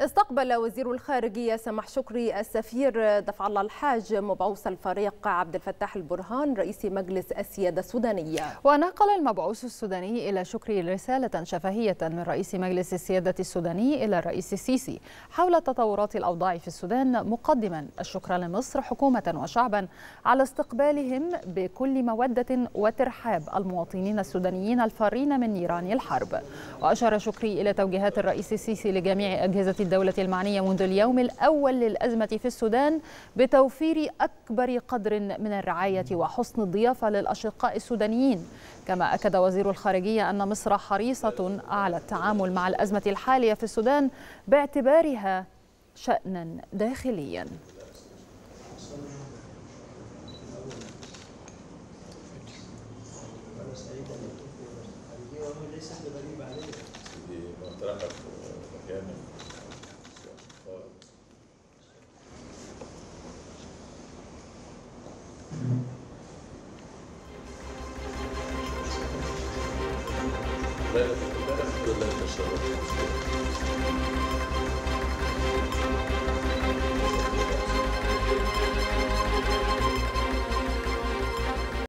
استقبل وزير الخارجية سمح شكري السفير دفع الله الحاج مبعوث الفريق عبد الفتاح البرهان رئيس مجلس السيادة السودانية. ونقل المبعوث السوداني إلى شكري رسالة شفهية من رئيس مجلس السيادة السوداني إلى الرئيس السيسي حول تطورات الأوضاع في السودان مقدما الشكر لمصر حكومة وشعبا على استقبالهم بكل مودة وترحاب المواطنين السودانيين الفارين من نيران الحرب. وأشار شكري إلى توجيهات الرئيس السيسي لجميع أجهزة الدولة المعنية منذ اليوم الأول للأزمة في السودان بتوفير أكبر قدر من الرعاية وحسن الضيافة للأشقاء السودانيين. كما أكد وزير الخارجية أن مصر حريصة على التعامل مع الأزمة الحالية في السودان باعتبارها شأنا داخليا. Δεν, δεν έχουν δουλέψει σοβαρά.